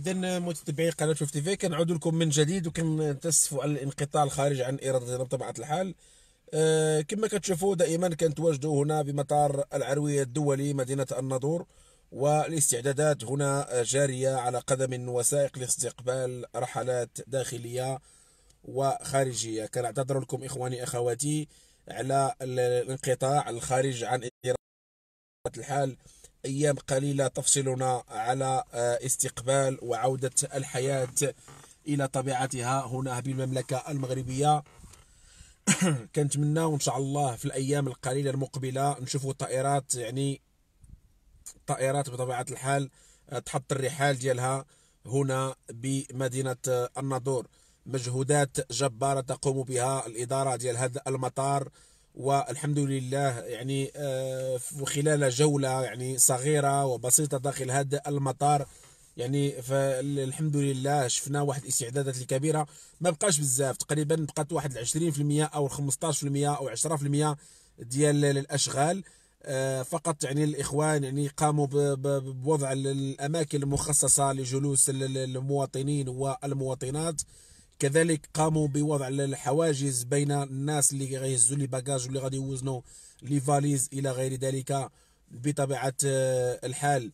اذا متتبعي قناة شوف تي في كنعود لكم من جديد وكنتاسفوا على الانقطاع الخارج عن ارادتنا بطبيعة الحال. أه كما كتشوفوا دائما كنتواجدوا هنا بمطار العروية الدولي مدينة الناظور والاستعدادات هنا جارية على قدم وسائق لاستقبال رحلات داخلية وخارجية. كنعتذر لكم إخواني أخواتي على الانقطاع الخارج عن إرادة الحال. أيام قليلة تفصلنا على آه، استقبال وعودة الحياة إلى طبيعتها هنا بالمملكة المغربية. كنتمنى وإن شاء الله في الأيام القليلة المقبلة نشوفوا طائرات يعني طائرات بطبيعة الحال آه، تحط الرحال ديالها هنا بمدينة آه، الناظور. مجهودات جبارة تقوم بها الإدارة ديال هذا المطار. والحمد لله يعني آه، خلال جولة يعني صغيرة وبسيطة داخل هذا المطار يعني فالحمد لله شفنا واحد الاستعدادات الكبيرة. ما بقاش بزاف تقريبا بقات واحد 20% أو 15% أو 10% ديال الأشغال. آه، فقط يعني الإخوان يعني قاموا بوضع الأماكن المخصصة لجلوس المواطنين والمواطنات. كذلك قاموا بوضع الحواجز بين الناس اللي غيهزوا les bagages واللي غادي يوزنوا les valises إلى غير ذلك بطبيعة آه، الحال.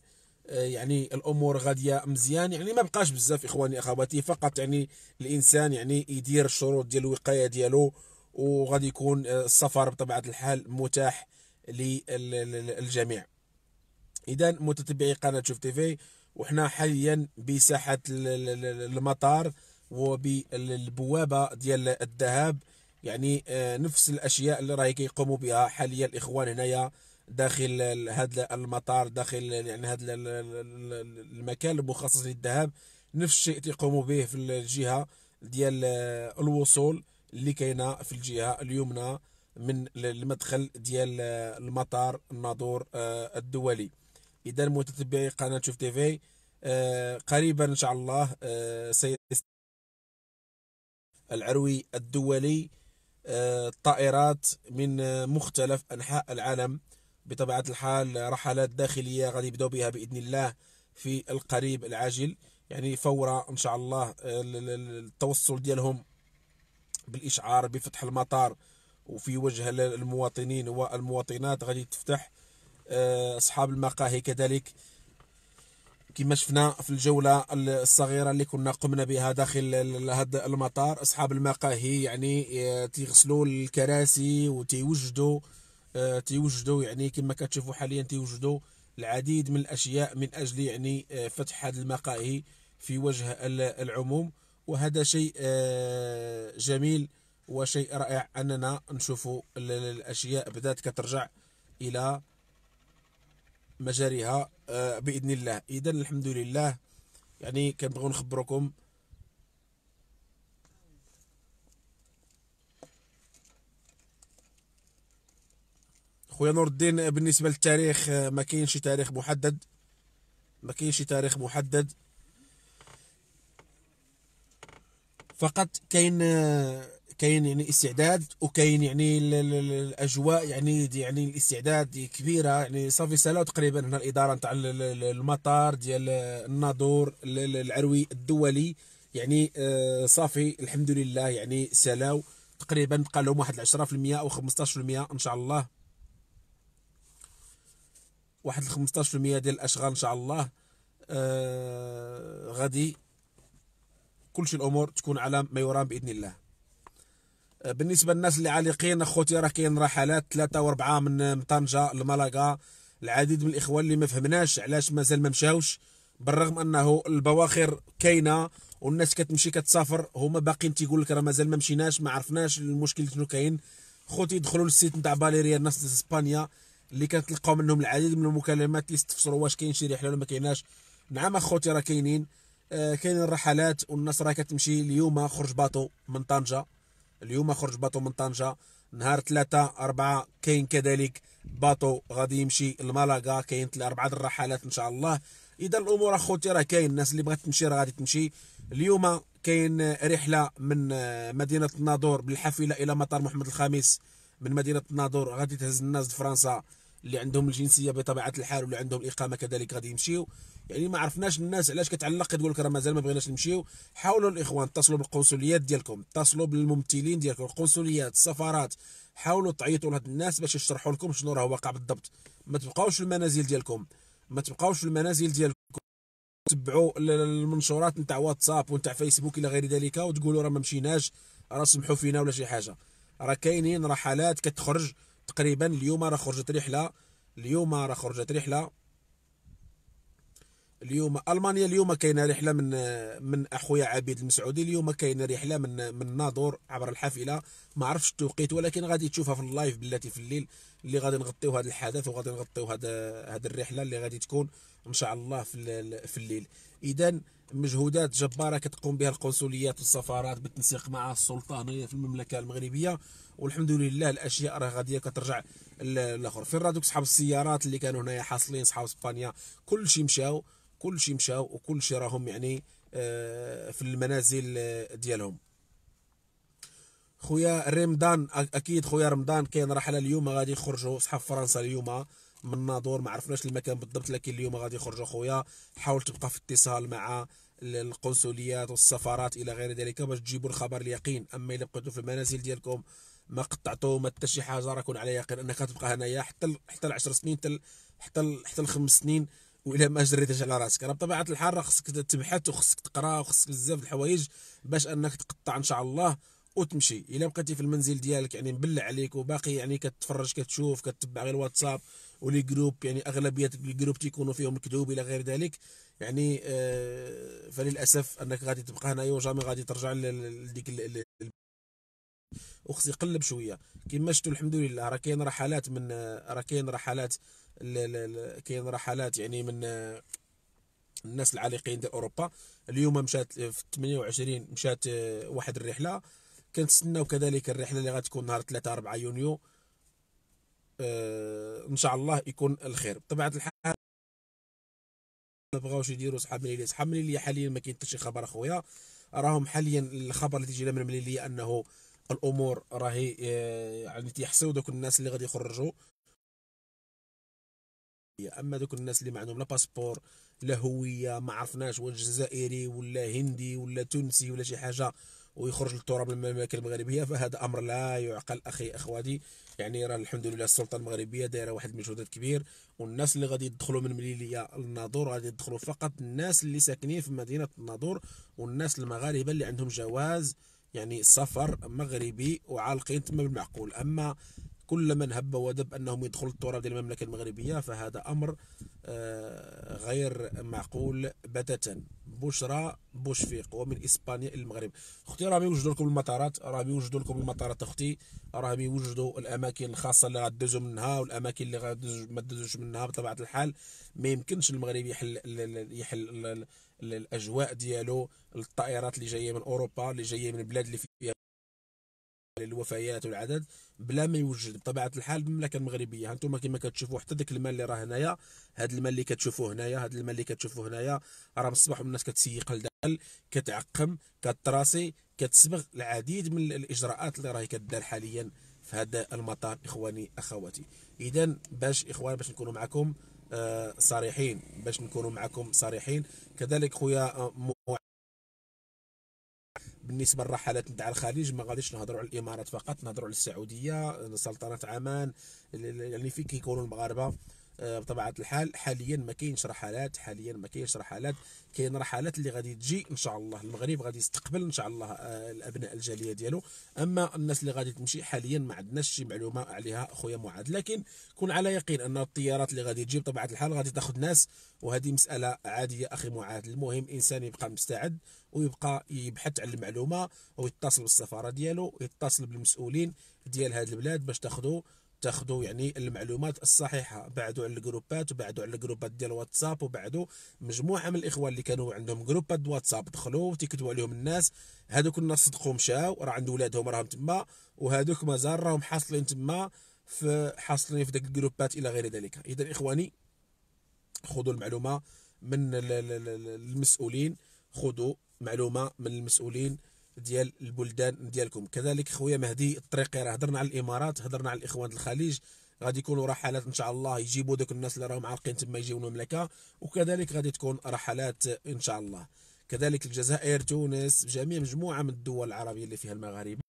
آه، يعني الأمور غادية مزيان. يعني ما بقاش بزاف إخواني أخواتي فقط يعني الإنسان يعني يدير الشروط ديال الوقاية ديالو وغادي يكون آه، السفر بطبيعة الحال متاح للجميع. اذا متتبعي قناة شوف تيفي وحنا حاليا بساحة المطار. وبالبوابة ديال الذهاب. يعني آه، نفس الأشياء اللي راهي كيقوموا بها حاليا الإخوان هنايا داخل هذا المطار داخل يعني هذا المكان المخصص للذهاب. نفس الشيء تيقوموا به في الجهة ديال آه، الوصول اللي كاينة في الجهة اليمنى من المدخل ديال آه، المطار الناظور الدولي. إذا متتبعي قناة شوف تيفي قريبا إن شاء الله سيست العروي الدولي آه، طائرات من مختلف أنحاء العالم. بطبيعة الحال رحلات داخلية غادي يبداو بها بإذن الله في القريب العاجل. يعني فور إن شاء الله التوصل ديالهم بالإشعار بفتح المطار وفي وجه المواطنين والمواطنات غادي تفتح آه، أصحاب المقاهي كذلك. كما شفنا في الجولة الصغيرة اللي كنا قمنا بها داخل هذا المطار أصحاب المقاهي يعني آه، تيغسلوا الكراسي وتيوجدوا آه، تيوجدوا يعني كما كتشوفوا حاليا تيوجدوا العديد من الأشياء من أجل يعني آه، فتح هذه المقاهي في وجه العموم. وهذا شيء جميل وشيء رائع أننا نشوف الأشياء بدأت كترجع إلى مجاريها آه، بإذن الله. اذا الحمد لله يعني كنبغيو نخبركم خويا نور الدين بالنسبة للتاريخ آه، ما كاينش شي تاريخ محدد. ما كاينش شي تاريخ محدد. فقط كاين آه، كاين يعني استعداد وكاين يعني الأجواء يعني يعني الاستعداد كبيرة. يعني صافي سالاو تقريبا هنا الإدارة نتاع المطار ديال الناظور العروي الدولي. يعني آه، صافي الحمد لله يعني سالاو تقريبا بقى لهم واحد 10% أو 15% إن شاء الله. واحد 15% ديال الأشغال إن شاء الله. آه غادي كل شيء الأمور تكون على ما يرام بإذن الله. بالنسبة للناس اللي عالقين أخوتي راه كاين رحلات ثلاثة وأربعة من طنجة لمالاغا العديد من الإخوان اللي ما فهمناش علاش مازال ما مشاوش بالرغم أنه البواخر كاينة والناس كتمشي كتسافر هما باقيين تيقول لك راه مازال ما مشيناش ما عرفناش المشكل شنو كاين. خوتي دخلوا للسيت نتاع باليريا الناس إسبانيا اللي كتلقاو منهم العديد من المكالمات اللي يستفسروا واش كاين شي رحلة ولا ما كايناش. نعم أخوتي راه كاينين. آه كاينين الرحلات والناس راه كتمشي اليوم خرج باطو من طنجة. اليوم خرج باطو من طنجة نهار ثلاثة أربعة كاين كذلك باطو غادي يمشي لمالاغا كاين أربعة الرحلات إن شاء الله. إذا الأمور أخوتي راه كاين الناس اللي بغات تمشي راه غادي تمشي. اليوم كاين رحلة من مدينة الناظور بالحافلة إلى مطار محمد الخامس. من مدينة الناظور غادي تهز الناس لفرنسا. اللي عندهم الجنسية بطبيعة الحال واللي عندهم الإقامة كذلك غادي يمشيو. يعني ما عرفناش الناس علاش كتعلق تقول لك راه مازال ما بغيناش نمشيو. حاولوا الإخوان اتصلوا بالقنصليات ديالكم اتصلوا بالممثلين ديالكم القنصليات السفارات. حاولوا تعيطوا لهاد الناس باش يشرحوا لكم شنو راه واقع بالضبط. ما تبقاوش في المنازل ديالكم. ما تبقاوش في المنازل ديالكم. تبعوا المنشورات نتاع واتساب ونتاع فيسبوك إلى غير ذلك وتقولوا راه ما مشيناش راه سمحوا فينا ولا شي حاجة. راه كاينين رحلات كتخرج. تقريبا اليوم راه خرجت رحلة اليوم راه خرجت رحلة. اليوم ألمانيا اليوم كاينة رحلة من من أخويا عبيد المسعودي. اليوم كاينة رحلة من من ناظور عبر الحافلة. ما عرفتش التوقيت ولكن غادي تشوفها في اللايف بلاتي في الليل اللي غادي نغطيو هذا الحدث وغادي نغطيو هذا هذه الرحلة اللي غادي تكون. إن شاء الله في في الليل. اذا مجهودات جبارة كتقوم بها القنصليات والسفارات بالتنسيق مع السلطه هنايا في المملكة المغربية. والحمد لله الأشياء راه غادية كترجع الآخر فين راه صحاب السيارات اللي كانوا هنايا حاصلين صحاب إسبانيا كل شيء مشاو كل شيء مشاو وكل شيء راهم يعني آه، في المنازل آه، ديالهم. خويا رمضان أكيد خويا رمضان كاين رحلة اليوم غادي يخرجوا صحاب فرنسا اليوم. من ناظور ما عرفناش المكان بالضبط لكن اليوم غادي يخرجوا خويا حاول تبقى في اتصال مع القنصليات والسفارات إلى غير ذلك باش تجيبوا الخبر اليقين. أما الا بقيتوا في المنازل ديالكم ما قطعتوا ما حتى شي حاجة راه كون على يقين أنك تبقى هنايا حتى حتى 10 سنين حتى حتى حتى الخمس سنين وإلا ما جريتش على راسك. راه بطبيعة الحال خصك تبحث وخصك تقرا وخصك بزاف الحوايج باش أنك تقطع إن شاء الله. وتمشي. إلا بقيتي في المنزل ديالك يعني مبلع عليك وباقي يعني كتفرج كتشوف كتبع غير الواتساب و les groupes يعني أغلبية ال groupe تيكونوا فيهم مكذوب إلى غير ذلك. يعني آه فللأسف أنك غادي تبقى هنايا و jamais غادي ترجع لديك وخص يقلب شوية. كما شفتوا الحمد لله راه كاين رحلات من راه كاين رحلات كاين رحلات يعني من الناس العالقين ديال أوروبا. اليوم مشات في 28 مشات واحد الرحلة. كنتسناو كذلك الرحلة اللي غتكون نهار 3 4 يونيو. آه إن شاء الله يكون الخير. بطبيعة الحال ما بغاوش يديروا صحاب مليلية. صحاب مليلية حاليا ما كاين حتى شي خبر أخويا. راهم حاليا الخبر اللي تيجي من المليليه أنه الأمور راهي آه، يعني تيحسوا دوك الناس اللي غادي يخرجوا. أما دوك الناس اللي ما عندهم لا باسبور لا هوية ما عرفناش واش جزائري ولا هندي ولا تونسي ولا شي حاجة ويخرج للتراب المملكه المغربية فهذا أمر لا يعقل أخي إخواتي. يعني راه الحمد لله السلطة المغربية دايرة واحد المجهودات كبير والناس اللي غادي يدخلوا من مليلية للناظور غادي يدخلوا فقط الناس اللي ساكنين في مدينة الناظور والناس المغاربة اللي عندهم جواز يعني سفر مغربي وعالقين تما بالمعقول. أما كل من هب ودب أنهم يدخلوا التراب ديال المملكة المغربية فهذا أمر آه، غير معقول بتاتا بشرى بوشفيق ومن إسبانيا إلى المغرب. أختي راهم يوجدوا لكم المطارات راهم يوجدوا لكم المطارات أختي راهم يوجدوا الأماكن الخاصه اللي غدوزوا منها والأماكن اللي غادوزوا ما تدوزوش منها بطبيعة الحال. ما يمكنش المغرب يحل يحل الأجواء ديالو الطائرات اللي جاية من أوروبا اللي جاية من البلاد اللي فيها الوفيات والعدد بلا ما يوجد. بطبيعة الحال المملكه المغربية هانتوما كما كتشوفوا حتى داك المال اللي راه هنايا هذا المال اللي كتشوفوه هنايا هذا المال اللي كتشوفوه هنايا راه من الصباح الناس كتسيق لدال كتعقم كتراسي كتسبغ العديد من الإجراءات اللي راهي كدار حاليا في هذا المطار إخواني أخواتي. اذا باش إخوان باش نكونوا معكم آه صريحين. باش نكونوا معكم صريحين. كذلك خويا آه بالنسبة للرحلات نتاع الخليج ما غاديش نهضروا على الإمارات فقط نهضروا على السعودية سلطنة عمان يعني فين كيكونوا المغاربة. بطبيعة الحال حاليا ما كاينش رحلات حاليا ما كاينش رحلات كاين رحلات اللي غادي تجي إن شاء الله. المغرب غادي يستقبل إن شاء الله آه، الأبناء الجالية ديالو. أما الناس اللي غادي تمشي حاليا ما عندناش شي معلومة عليها خويا معاذ. لكن كون على يقين أن الطيارات اللي غادي تجي بطبيعة الحال غادي تاخذ ناس وهذه مسألة عادية أخي معاذ. المهم إنسان يبقى مستعد ويبقى يبحث على المعلومة ويتصل بالسفارة ديالو ويتصل بالمسؤولين ديال هذه البلاد باش تاخذوا تاخذوا يعني المعلومات الصحيحة. بعدوا على الجروبات وبعدوا على الجروبات ديال الواتساب وبعدوا مجموعة من الإخوان اللي كانوا عندهم جروبات واتساب. دخلوا وتكتبوا عليهم الناس هذوك الناس صدقوا مشاو راه عند ولادهم راهم تما وهذوك مازال راهم حاصلين تما في حاصلين في ديك الجروبات إلى غير ذلك. إذا إخواني خذوا المعلومة من المسؤولين خذوا معلومة من المسؤولين ديال البلدان ديالكم. كذلك خويا مهدي الطريقي راه هضرنا على الإمارات هضرنا على الإخوان الخليج. غادي يكونوا رحلات إن شاء الله يجيبوا دوك الناس اللي راهم عارقين تما يجيو المملكة. وكذلك غادي تكون رحلات إن شاء الله. كذلك الجزائر تونس جميع مجموعة من الدول العربية اللي فيها المغاربة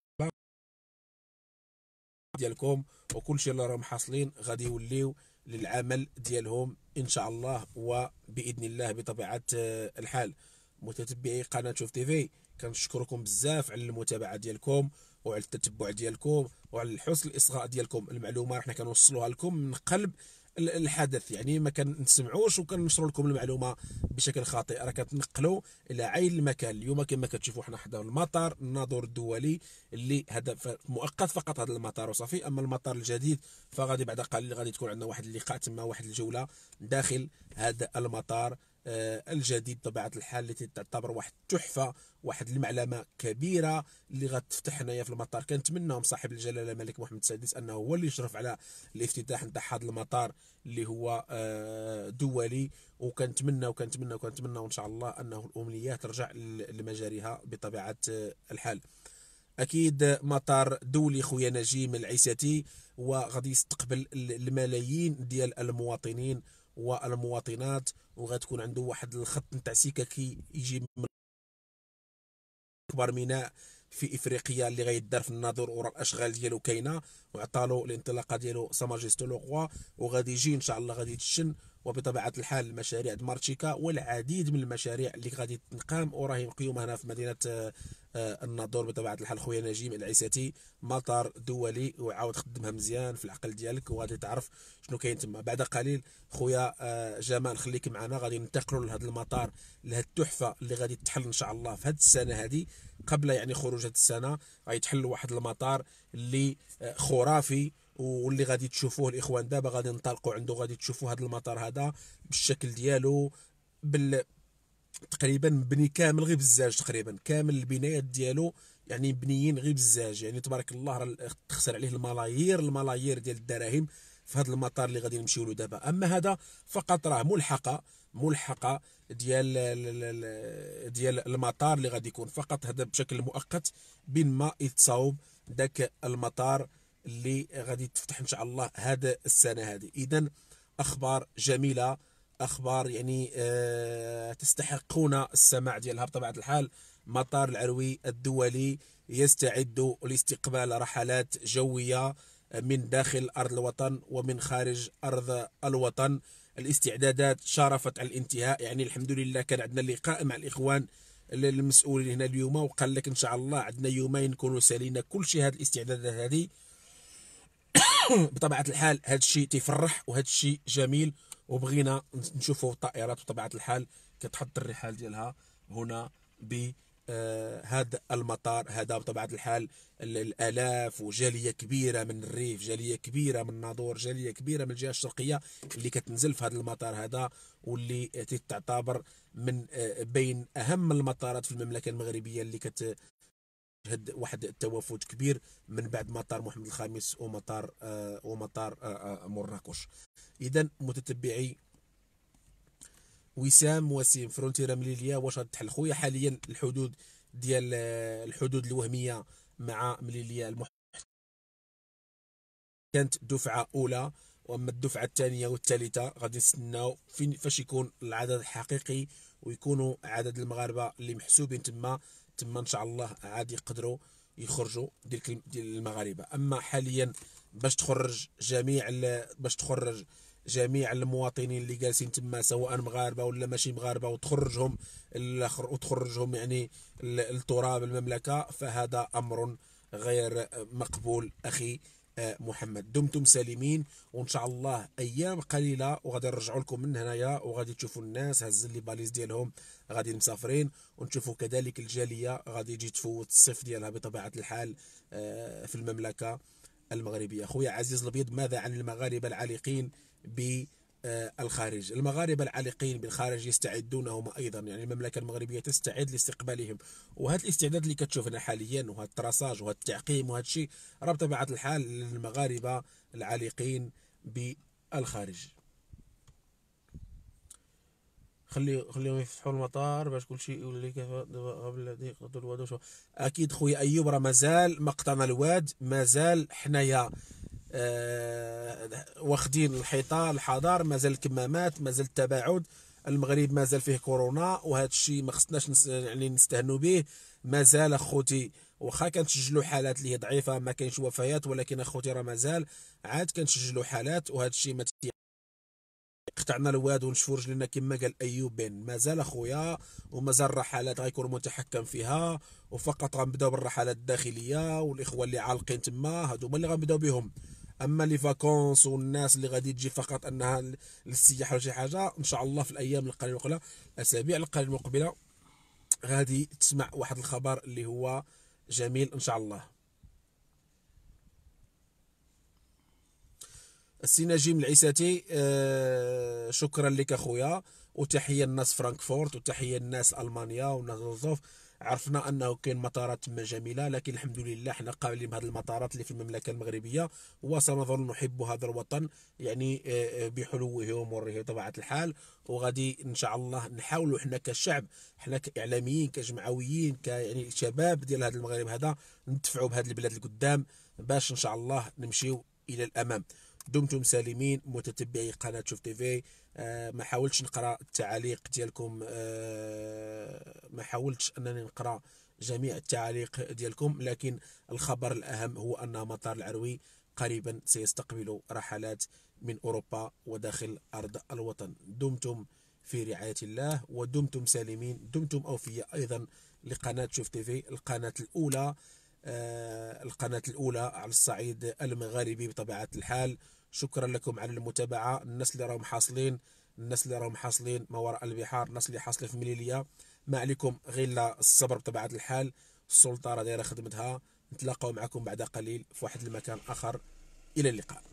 ديالكم. وكل شيء اللي راهم حاصلين غادي يوليو للعمل ديالهم إن شاء الله وبإذن الله بطبيعة الحال. متتبعي قناة شوف تي في. كنشكركم بزاف على المتابعة ديالكم وعلى التتبع ديالكم وعلى حسن الإصغاء ديالكم. المعلومة حنا كنوصلوها لكم من قلب الحدث يعني ما كنسمعوش وكنشروا لكم المعلومة بشكل خاطئ. راه كتنقلوا إلى عين المكان. اليوم كما كتشوفوا حنا حدا المطار الناظور الدولي اللي هذا مؤقت فقط هذا المطار وصافي. أما المطار الجديد فغادي بعد قليل غادي تكون عندنا واحد اللقاء تما واحد الجولة داخل هذا المطار. الجديد بطبيعة الحال التي تعتبر واحد التحفة واحد المعلمة كبيرة اللي غتفتح هنايا في المطار. كنتمنى من صاحب الجلالة الملك محمد السادس أنه هو اللي يشرف على الافتتاح نتاع هذا المطار اللي هو آه، دولي. وكنتمنى وكنتمنى وكنتمنى وان شاء الله أنه الأمنيات ترجع لمجاريها بطبيعة آه، الحال. أكيد مطار دولي خويا نجيم العيساتي وغادي يستقبل الملايين ديال المواطنين والمواطنات وغتكون عنده واحد الخط نتاع سككي يجي من أكبر ميناء في إفريقيا اللي غيدار في الناظور ورا الأشغال ديالو كاينة وعطالو الانطلاقة ديالو Sa Majesté le وغادي يجي إن شاء الله غادي يتشن وبطبيعة الحال مشاريع مارتشيكا والعديد من المشاريع اللي غادي تنقام وراهي مقيومة هنا في مدينة آه، آه، الناظور بطبيعة الحال خويا نجيم العيساتي مطار دولي وعاود خدمها مزيان في العقل ديالك وغادي تعرف شنو كاين تما. بعد قليل خويا آه، جمال خليك معنا غادي ننتقلوا لهذا المطار لهذه التحفة اللي غادي تحل إن شاء الله في هذه السنة هذه. قبل يعني خروج هذه السنة غيتحل واحد المطار اللي خرافي واللي غادي تشوفوه الإخوان دابا غادي ننطلقوا عنده غادي تشوفوا هذا المطار هذا بالشكل ديالو بال تقريبا مبني كامل غير بالزاج تقريبا كامل البنايات ديالو يعني مبنيين غير بالزاج يعني تبارك الله راه تخسر عليه الملايير الملايير ديال الدراهم في هذا المطار اللي غادي نمشيو له دابا. أما هذا فقط راه ملحقة ملحقة ديال ديال المطار اللي غادي يكون. فقط هذا بشكل مؤقت بين ما يتصاوب ذاك المطار اللي غادي تفتح إن شاء الله هذا السنة هذه. اذا أخبار جميلة أخبار يعني أه تستحقون السماع ديالها. بطبيعة الحال مطار العروي الدولي يستعد لاستقبال رحلات جوية من داخل أرض الوطن ومن خارج أرض الوطن. الاستعدادات شارفت على الانتهاء. يعني الحمد لله كان عندنا لقاء مع الإخوان المسؤولين هنا اليوم وقال لك إن شاء الله عندنا يومين نكونوا سالينا كل شيء. هذه الاستعدادات هذه بطبيعة الحال هذا الشيء تيفرح وهذا الشيء جميل وبغينا نشوفوا الطائرات بطبيعة الحال كتحط الرحال ديالها هنا ب آه هذا المطار. هذا بطبيعة الحال الألاف وجالية كبيرة من الريف جالية كبيرة من الناظور جالية كبيرة من الجهة الشرقية اللي كتنزل في هذا المطار هذا واللي تعتبر من آه بين أهم المطارات في المملكة المغربية اللي كت شهد واحد التوافد كبير من بعد مطار محمد الخامس ومطار آه ومطار آه, آه، مراكش. اذا متتبعي وسام وسيم فرونتيرا مليليا واش غتحل خويا؟ حاليا الحدود ديال آه، الحدود الوهمية مع مليليا المح... كانت دفعه اولى وأما الدفعة الثانية والثالثة غادي نستناو فين فاش يكون العدد الحقيقي ويكونوا عدد المغاربة اللي محسوبين تما. تما إن شاء الله عاد يقدروا يخرجوا ديال المغاربة. أما حاليا باش تخرج جميع باش تخرج جميع المواطنين اللي جالسين تما سواء مغاربة ولا ماشي مغاربة وتخرجهم وتخرجهم يعني التراب المملكة فهذا أمر غير مقبول أخي. محمد. دمتم سالمين وإن شاء الله أيام قليلة وغادي نرجعوا لكم من هنايا وغادي تشوفوا الناس هز لي باليز ديالهم غادي مسافرين ونشوفوا كذلك الجالية غادي تجي تفوت الصيف ديالها بطبيعة الحال آه، في المملكة المغربية. خويا عزيز الأبيض ماذا عن المغاربة العالقين ب آه، الخارج. المغاربة العالقين بالخارج يستعدون هم أيضا. يعني المملكة المغربية تستعد لاستقبالهم. وهذا الاستعداد اللي كتشوفنا حاليا وهذا التراساج وهذا التعقيم وهذا الشيء راه بطبيعة الحال للمغاربة العالقين بالخارج. خلي خليهم يفتحوا المطار باش كل شيء يولي قبل ضيق الواد أكيد خويا أيوب راه مازال مقطعنا الواد مازال حنايا. آه واخدين الحيطه الحضار مازال الكمامات مازال التباعد. المغرب مازال فيه كورونا وهذا الشيء ما خصناش يعني نستهنوا به. مازال أخوتي واخا كنسجلوا حالات اللي هي ضعيفة ما كاينش وفيات ولكن أخوتي راه مازال. عاد كنسجلوا حالات وهذا الشيء ما قطعنا الواد ونشفوا رجلنا كما قال أيوب بن. مازال أخويا ومازال الرحلات غيكون متحكم فيها وفقط غنبداو بالرحلات الداخلية والإخوة اللي عالقين تما هادو هما اللي غنبداو بهم. أما لي فاكونس والناس اللي غادي تجي فقط أنها للسياحه ولا شي حاجة إن شاء الله في الأيام القليله المقبله الأسابيع القليله المقبله غادي تسمع واحد الخبر اللي هو جميل إن شاء الله. السي نجيم العيساتي آه شكرا لك أخويا وتحية الناس فرانكفورت وتحية الناس ألمانيا الظروف عرفنا أنه كاين مطارات تما جميلة لكن الحمد لله حنا قابلين بهذه المطارات اللي في المملكة المغربية وسنظل نحب هذا الوطن يعني آه، آه، بحلوه ومره بطبيعه الحال. وغادي إن شاء الله نحاولوا حنا كشعب حنا كإعلاميين كجمعويين كيعني شباب ديال هذا المغرب هذا ندفعوا بهذه البلاد القدام باش إن شاء الله نمشيو إلى الأمام. دمتم سالمين متتبعي قناة شوف تيفي ما حاولتش نقرأ التعاليق ديالكم آه ما حاولتش أنني نقرأ جميع التعاليق ديالكم لكن الخبر الأهم هو أن مطار العروي قريبا سيستقبل رحلات من أوروبا وداخل أرض الوطن. دمتم في رعاية الله ودمتم سالمين دمتم أوفياء. أيضا لقناة شوف تيفي القناة الأولى آه القناة الأولى على الصعيد المغاربي بطبيعة الحال. شكرا لكم على المتابعة. الناس اللي راهم حاصلين. الناس اللي راهم حاصلين ما وراء البحار الناس اللي حاصلين في مليليه ما عليكم غير الصبر بطبيعة الحال. السلطة راه دايرة خدمتها. نتلاقاو معكم بعد قليل في واحد المكان آخر. إلى اللقاء.